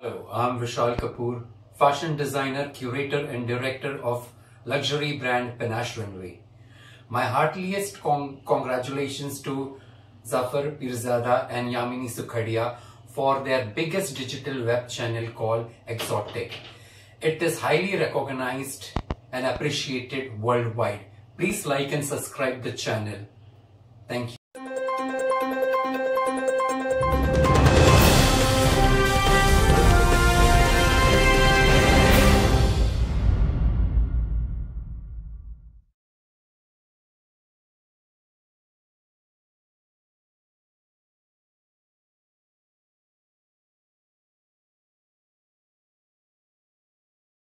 Hello, I'm Vishal Kapoor, fashion designer, curator and director of luxury brand Panache Runway. My heartiest con- congratulations to Zafar Pirzada and Yamini Sukhadia for their biggest digital web channel called Exotic. It is highly recognized and appreciated worldwide. Please like and subscribe the channel. Thank you.